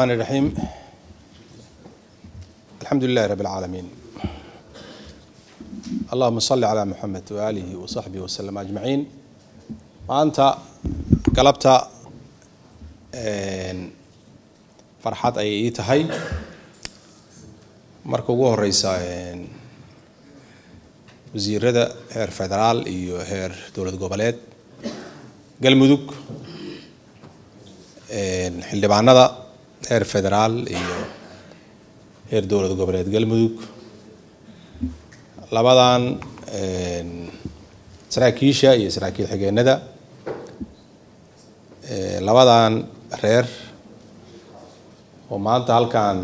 الرحمن الرحيم الحمد لله رب العالمين اللهم صل على محمد وآله وصحبه وسلم أجمعين maanta galabta farxad ayay ii tahay marka ugu horeysa wasiirada heer federaal iyo heer dowlad goboleed galmudug xildhibaanada heer federaal iyo heer dowlad goboleed galmudug labadan saraakiisha iyo saraakiil xigeenada labadan reer. Oo maanta halkan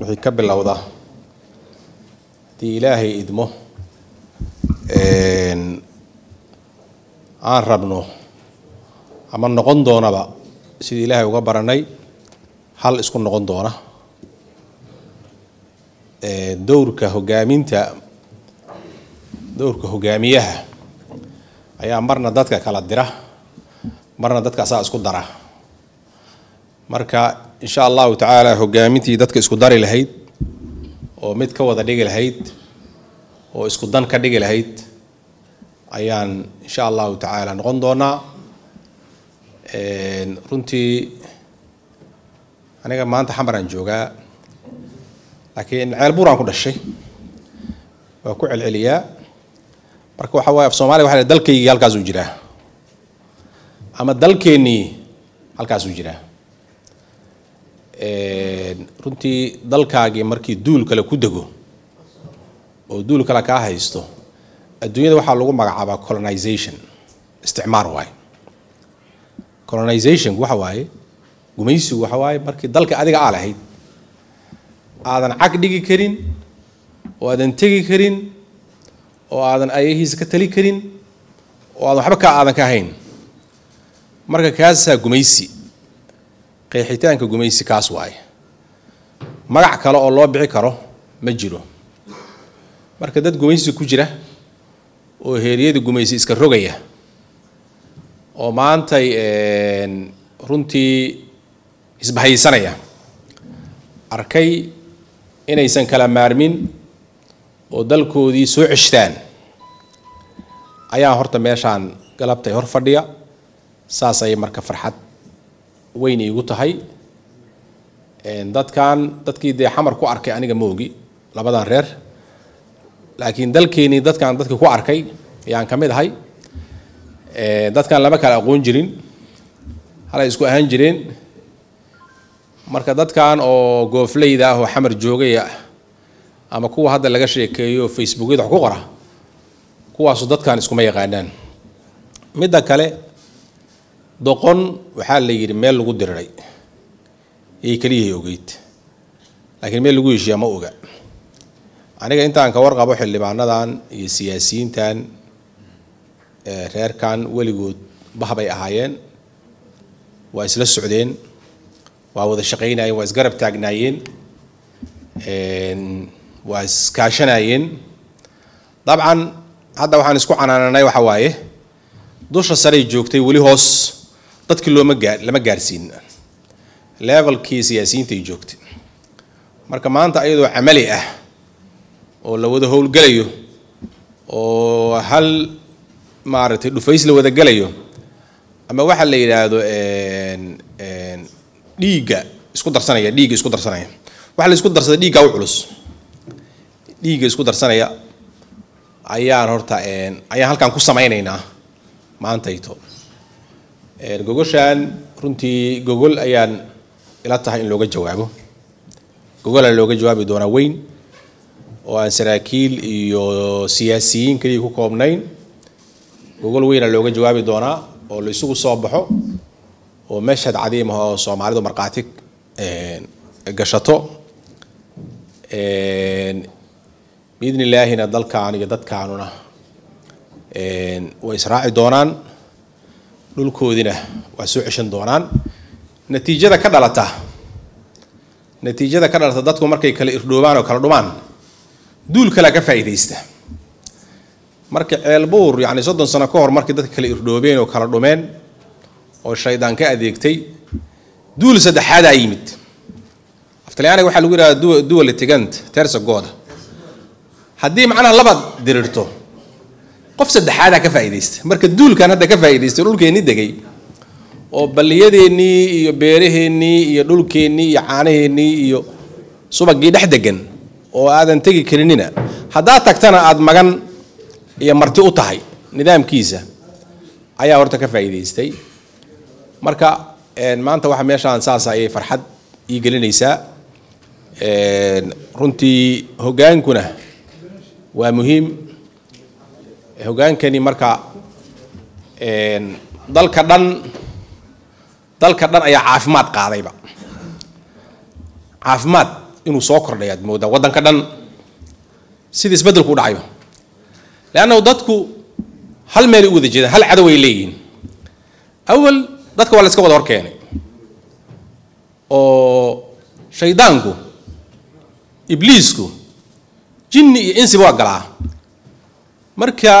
wixii ka bilowda haddii ilaahay idmo aan rabno ama noqon doonaba sidii ilaahay uga baranay hal isku noqon doona. Dowrka hogaaminta dowrka hogaamiyaha ayaa marna dadka kala dira marna dadka asaa isku dara. Marka insha allahu tacaala hogaamintii dadka isku dari lahayd oo mid ka wada dhigi lahayd oo isku dan ka dhigi lahayd ayaan insha allahu tacaala noqon doonaa. Runtii aniga maanta xamaraan joogaa laakiin ceel buuraan ku dhashay waa ku celceliyaa marka waxa waye af soomaliya waxa dalkaygii halkaasuu jiraa. Ama dalkeennii halkaasuu jiraa. Runtii dalkaagii markii duul kale ku dego oo duul kale kaa haysto adduunyada waxaa lagu magacaabaa colonization isticmaar waaye colonizationku waxa waaye gumaysigu waxa waaye markii dalka adiga aa lahayd aadan cag dhigi karin oo aadan tegi karin oo aadan ayahiisa ka tali karin oo aadan waxba ka aadan ka hayn marka kaasaa gumaysi qeexitaanka gumaysi kaas waaye. Magac kale oo loo bixi karo ma jiro. Marka dad gumaysi ku jira oo heeryada gumaysi iska rogaya oo maantay runtii isbahaysanaya. Arkay inaysan kala maarmin oo dalkoodii soo ceshtaan. Ayaa horta meeshaan galabtay hor fadhiya saas ayay marka farxad weyn iigu tahay. Dadkan dadkii dee xamar ku arkay aniga moogi labadan reer. Laakiin dalkeenii dadkan dadkii ku arkay ayaan ka mid ahay. Dadkan lama kala aqoon jirin halay isku ahaan jireen marka dadkan oo goofleyda ah oo xamar joogaya ama kuwa hadda laga sheekeeyo facebookyada wax ku qora kuwaasu dadkan iskuma yaqaanaan. Midda kale doqon waxaa la yidhi meel lagu diriray. Yay keliyahay ogeyd. Laakiin meel lagu heshiiyaa ma oga. Aniga intaan ka warqabo xildhibaanadan iyo siyaasiyiintan reerkan weligood bahbay ahaayeen waa isla socdeen waa wada shaqaynayeen waa isgarab taagnaayeen waa iskaashanayeen dabcan hadda waxaan isku canaananay waxa waaye dusha saray joogtay weli hoos dadkii looma gaa lama gaarsiin. Levelkii siyaasiyiintay joogtay. Marka maanta ayadoo camali ah oo la wada howlgelayo oo hal maaragtay dhufays la wada gelayo ama waxa la yidhaahdo dhiigga isku darsanaya dhiigga isku darsanaya. Waxa la isku darsada dhiiggaa u culus. Dhiigga isku darsanaya ayaan horta ayaan halkaan ku samaynaynaa. Maantayto gogoshaan runtii gogol ayaan ila tahay in looga jawaabo gogolaa looga jawaabi doonaa weyn oo aan saraakiil iyo siyaasiyiin keliya ku koobnayn. Gogol weynaa looga jawaabi doonaa oo la isugu soo baxo oo mashhad cadiim ah oo soomaalidu markhaati gashato biidni illaahina dalkaan iyo dadkaanuna way israaci doonaan dhulkoodina waa soo ceshan doonaan natiijada ka dhalata natiijada ka dhalata dadku markay kala irdhoobaan oo kala dhumaan duul kalea ka faa'iidaysta marka ceelbuur yacni soddon sano ka hor markii dadka kala irdhoobeen oo kala dhumeen oo shaydaan ka adeegtay duul saddexaadaa yimid. Aftalyaaniga waxaa lagu yidhahda duwa litigant tersa gooda. Haddii macnaha labaad dirirto qof saddexaadaa ka faa'iidaysta marka duulkan hadda ka faa'iidaystay dhulkeennii degay oo balliyadeennii iyo beeraheennii iyo dhulkeennii iyo caanaheennii iyo subagii dhex degan oo aadan tegi karinina haddaad tagtana aada magan iyo marti u tahay nidaamkiisa ayaa horta ka faa'iidaystay marka maanta waxa meeshaan saas ayay farxad ii gelinaysaa. Runtii hoggaankuna waa muhiim. Hoggaankani marka dalka dhan dalka dhan ayaa caafimaad qaadayba. Caafimaad inuu soo kordhay aad moodaa waddanka dhan sida isbeddelku u dhacayba. Leannahu dadku hal meelay u wada jeedaan hal cadow ay leeyihiin. Awal dadka waa la iska wada hor keenay oo shaydaanku ibliisku jinni iyo insiba waa galaa marka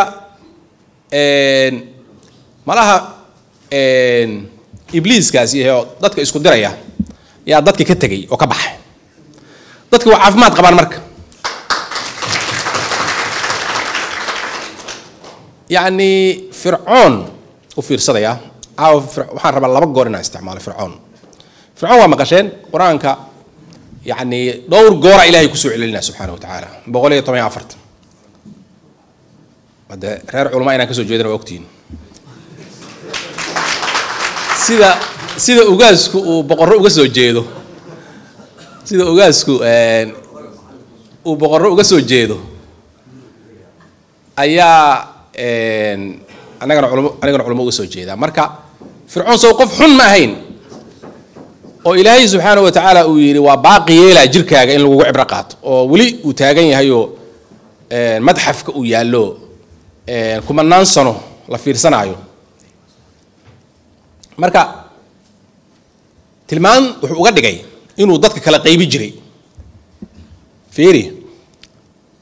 malaha ibliiskaas iyo dadka isku diraya yaa dadka ka tegay oo ka baxay. Dadka waa caafimaad qabaan marka. Yacni fircoon u fiirsadaya caawa waxaan rabaa laba goor inaan isticmaalo fircoon. Fircoon waa maqasheen qur'aanka yacni dhowr goora ilaahay ku soo celinaya subxaana wa tacaala. Boqol iyo toban iyo afartan hadde reer culamaa inaan ka soo jeedana waa ogtihiin sida sida ugaasku uu boqorro uga soo jeedo sida ugaasku uu boqorro uga soo jeedo ayaa anagana culmo anigana culmo uga soo jeedaa. Marka fircoon sow qof xun ma ahayn. Oo ilaahay subxaana wa tacaala uu yidhi waa baaqi yeelaa jirkaaga in lagugu cibro qaato. Oo weli uu taagan yahayoo madxafka uu yaallo kumanaan sano la fiirsanaayo. Marka tilmaan wuxuu uga dhigay inuu dadka kala qaybi jiray. Fiiri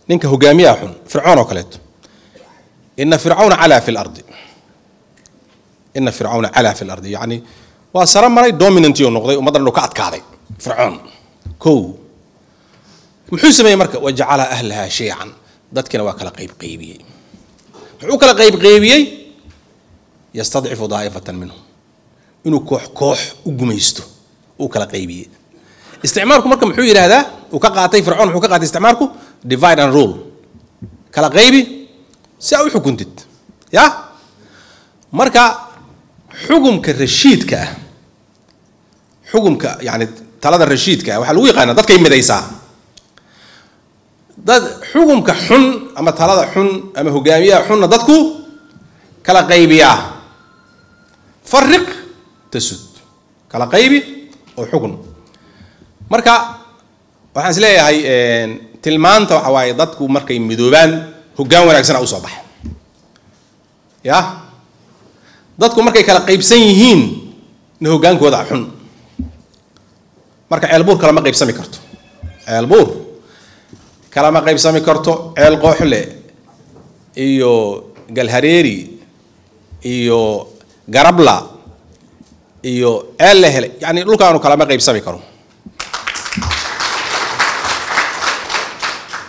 ninka hogaamiyaha xun fircoon oo kaleeto. Ina fircawna calaa fi lardi ina fircawna calaa fi lardi yacni waa saro maray dominantii oo noqday ummaddan dhow ka adkaaday. fircoon kow muxuu sameeyey marka wajacala ahlaha shiican dadkina waa kala qayb qaybiyey muxuu kala qayb qaybiyey yastadcifu daa'ifatan minhum inuu koox koox u gumaysto uu kala qaybiyey isticmaalku marka muxuu yidhaahdaa uu ka qaatay fircoon muxuu ka qaatay isticmaalku divide and rule. kala qaybi si aa u xukuntid ya marka xugumka rashiidka ah xugumka yani talada rashiidka ah waxaa lagu yaqaana dadkay midaysaa dad xugumka xun ama talada xun ama hogaamiyaha xunna dadku kala qaybiyaa. Fariq tasud. Kala qaybi oo xukun. Marka waxaan is leeyahay tilmaanta waxa waaye dadku markay midoobaan hoggaan wanaagsana u soo baxa ya dadku markay kala qaybsan yihiin na hoggaankooda xun. Marka ceelbuur kalama qaybsami karto. Ceelbuur kalama qaybsami karto ceel qooxle iyo galhareeri iyo garabla iyo ceel la helay yani dhulkaanu kalama qaybsami karo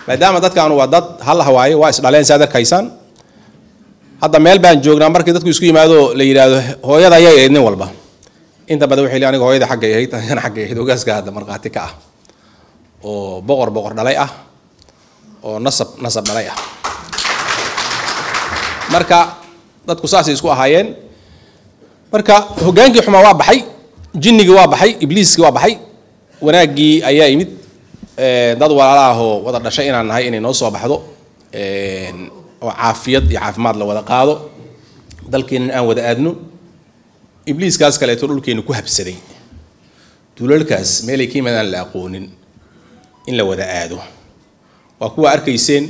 maadaama dadkaanu waa dad hal hawaaye waa isdhaleen saad arkaysaan hadda meel baan joognaa markii dadku isku yimaado la yidhaahdo hooyada ayaa ahayd nin walba. Inta badan waxay leeyihiin aniga hooyada xaggay ahayd anigana xaggay ahayd hogaaska hadda markhaati ka ah. Oo boqor boqor dhalay ah. Oo nasab nasab dhalay ah. Marka dadku saasay isku ahaayeen. Marka hoggaankii xumaa waa baxay jinnigii waa baxay ibliiskii waa baxay wanaaggii ayaa yimid. Dad walaala ahoo wada dhashay inaan nahay inay noo soo baxdo oo caafiyad iyo caafimaad la wada qaado. Dalkeennan aan wada aadno ibliiskaas kaleeto dhulkeenu ku habsaday. Duulalkaas meelay ka yimaadaan la aqoonin in la wada aado. Waa kuwa arkayseen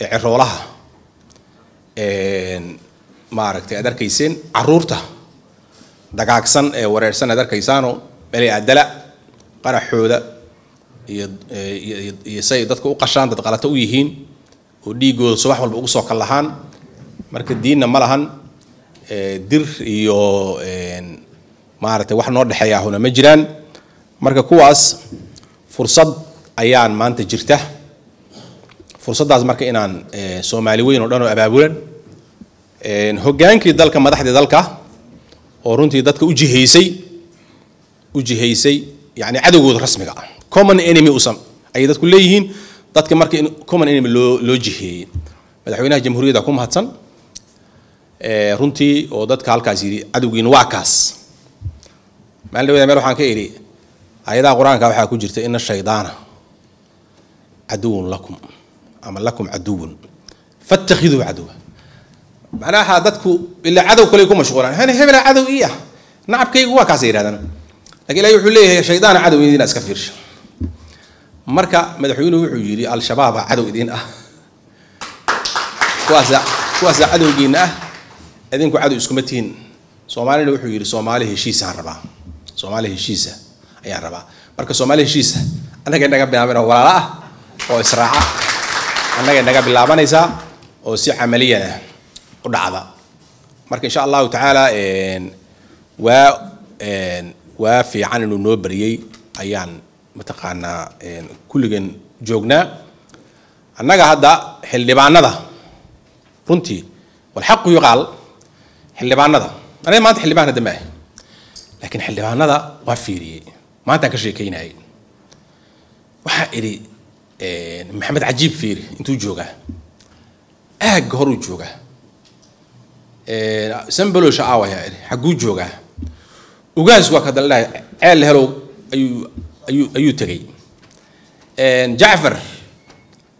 ee ciroolaha maaragtay aad arkayseen carruurta dagaagsan ee wareersan aad arkaysaanoo meelay aadala qaraxooda iyo iyo say dadka u qashaan dad qalato u yihiin oo dhiigooda subax walba ugu soo kal lahaan marka diinna ma lahan dir iyo maaragtay wax noo dhexeeya ahuna ma jiraan. Marka kuwaas fursad ayaan maanta jirta. Fursaddaas marka inaan soomaali weyn oo dhan oo abaabulan. Hoggaankii dalka madaxdii dalka oo runtii dadka u jihaysay u jihaysay yani cadowgooda rasmiga ah common enemy usan ayay dadku leeyihiin dadka marka in common enemy loo loo jiheeyey madaxweynaha jamhuuriyadda ku mahadsan runtii oo dadka halkaas yidhi cadowgiina waa kaas. Maalin dhawada meel waxaan ka idhi ayadaha qur'aanka waxaa ku jirta ina shaydaana caduwun lakum ama lakum caduwun fattakhiduu caduwa macnaha dadku ilaa cadow kale ku mashquulaan hani hebela cadow ii ah. Nacabkaygu waa kaasay yidhahdaan laakiin ilahi wuxuu leeyahay shaydaana cadow idin iska fiirsha marka madaxweynuhu wuxuu yidhi al-shabaaba cadow idin ah. Kuwaasa kuwaasa cadowgiina ah idinku cadow iskuma tihin. Soomaalina wuxuu yidhi soomaali heshiisaan rabaa. Soomaali heshiisa ayaan rabaa. Marka soomaali heshiisa annagay naga bilaaban oo walaalo ah oo israaca. Annagay naga bilaabanaysaa oo si camaliyana u dhacda. Marka insha allahu tacaala waa waa fiican inuu noo bariyey ayaan mataqaanaa kulligan joognaa annaga hadda xildhibaanada. Runtii walxaqu yuqaal xildhibaanada. Aniga maanta xildhibaan hadda maahay laakiin xildhibaanada waa fiiriyey. Maantaan ka sheekeynayay waxaa idhi maxamed cajiib fiiri intuu joogaa. Aagga horuu joogaa. Sambalosha aawaya idhi xagguu joogaa. Ugaas waa ka ceel helow ayuu ayuu ayuu tegay jacfar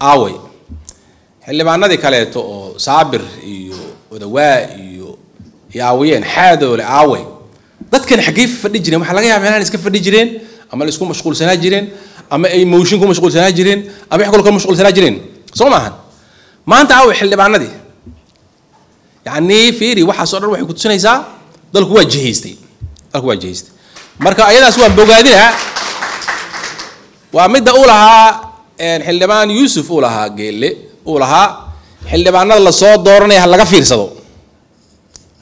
aaway xildhibaanadii kaleeto oo saabir iyo odawaa iyo iyo aawayeen xaadoole aaway dadkan xaggey fadhi jireen? Waxaa laga yaaba meelahan iska fadhi jireen? Ama la isku mashquulsanaa jireen? Ama ay mooshin ku mashquulsanaa jireen? Ama wax kale ku mashquulsanaa jireen? Soo maahan maanta aaway xildhibaanadii. Yacni fiiri waxaas dhan waxay kutusinaysaa dalku waa jihaystay. Dalku waa jihaystay. Marka ayadaas waan bogaadinaa waa midda u lahaa xildhibaan yuusuf uu lahaa geelle uu lahaa. Xildhibaanada la soo dooranayo ha laga fiirsado.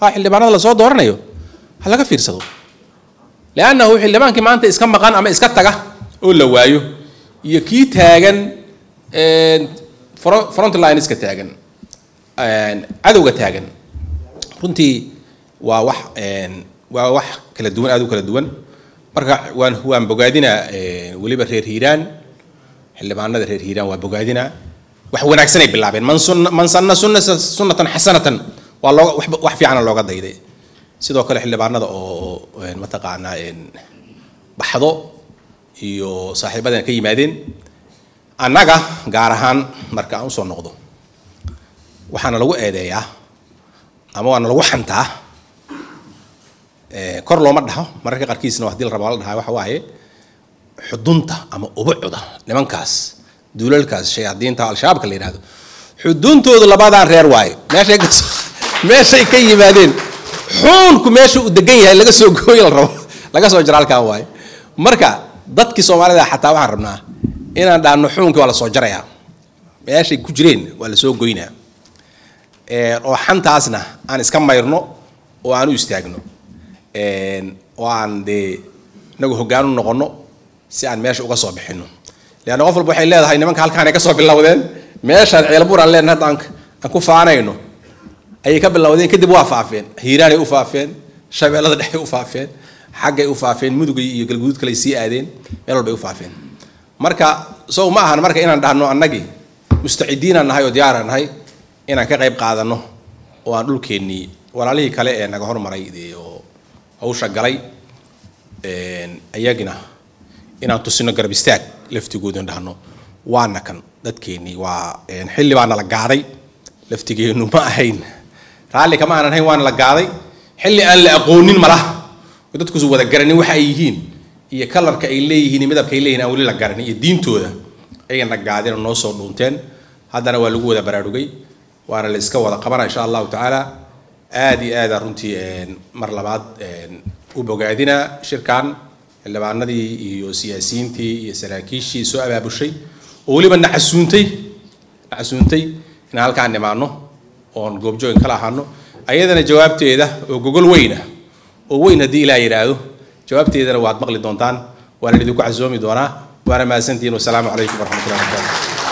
Ha xildhibaanada la soo dooranayo ha laga fiirsado. Liannahu xildhibaankii maanta iska maqan ama iska taga oo la waayo iyo kii taagan front line iska taagan cadowga taagan. Runtii waa wax waa wax kala duwan aad u kala duwan marka waan waan bogaadinaa weliba reer hiiraan xildhibaanada reer hiiraan waa bogaadinaa. Wax wanaagsanay bilaabeen. Man sunna man xasanatan waa wax wax fiicana looga dayday. Sidoo kale xildhibaanada oo mataqaanaa baxdo iyo saaxiibadan ka yimaadeen annaga gaar ahaan marka aan u soo noqdo waxaana lagu eedeeyaa ama waana lagu xantaa kor looma dhaho. Mararka qaarkiisna haddii la rabaa la dhahaa. Waxa waaye xudunta ama ubucda nimankaas duulalkaas shayaadiinta al-shabaabka la yidhahdo xuduntoodu labadaan reer waaye. Meeshay meeshay ka yimaadeen. Xuunku meesha uu degan yahay laga soo gooyo la rabo. Laga soo jaro halkaan waaye. Marka dadkii soomaalida xataa waxaan rabnaa inaan dhaano xuunkii waa la soo jarayaa. Meeshay ku jireen waa la soo goynaa oo xantaasna aan iska mayrno oo aan u istaagno oo aan dee inagu hoggaan u noqono si aan meesha uga soo bixino. Leanna qof walba waxay leedahay nimanka halkaanay ka soo bilowdeen meeshaan ceelbuur aan leenahay hadda aan ku faanayno ayay ka bilowdeen kadib waa faafeen. Hiiraanay u faafeen shabeellada dhexay u faafeen xaggay u faafeen mudugay iyo galguduud kaley sii aadeen meel walbay u faafeen. Marka sow ma ahan marka inaan dhahno annagii mustacidiinaan nahay oo diyaaraan nahay inaan ka qayb qaadano oo aan dhulkeennii walaalihii kale ee naga hormaray dee oo hawsha galay ayagina inaan tusino garab istaag laftigoodan dhahno. Waana kan dadkeennii waa xilli baana la gaaday. Laftigeennu ma ahayn. Raalli kama aanan hayn waana la gaaday. Xilli aan la aqoonin malaha dadkusu wada garanin waxa ay yihiin. Iyo kalarka ay leeyihiin iyo midabka ay leeyihiin aan weli la garanin iyo diintooda ayayna gaadeen oo noo soo dhuunteen. Haddana waa lagu wada baraarugay. Waana la iska wada qabana insha allahu tacaala aad iyo aada runtii mar labaad u bogaadina shirkan xildhibaanadii iyo siyaasiyiintii iyo saraakiishii soo abaabushay oo weliba nacasuuntay nacasuuntay inaan halkaan nimaano oon goobjoogin kala ahaano. Ayadana jawaabteeda oo gogol weyna oo weyn haddii ilaah yidhaahdo jawaabteedana waad maqli doontaan waana idinku casoomi doonaa waana mahadsantihiin wasalaamu calaykum waraxmatullahi wabarakatu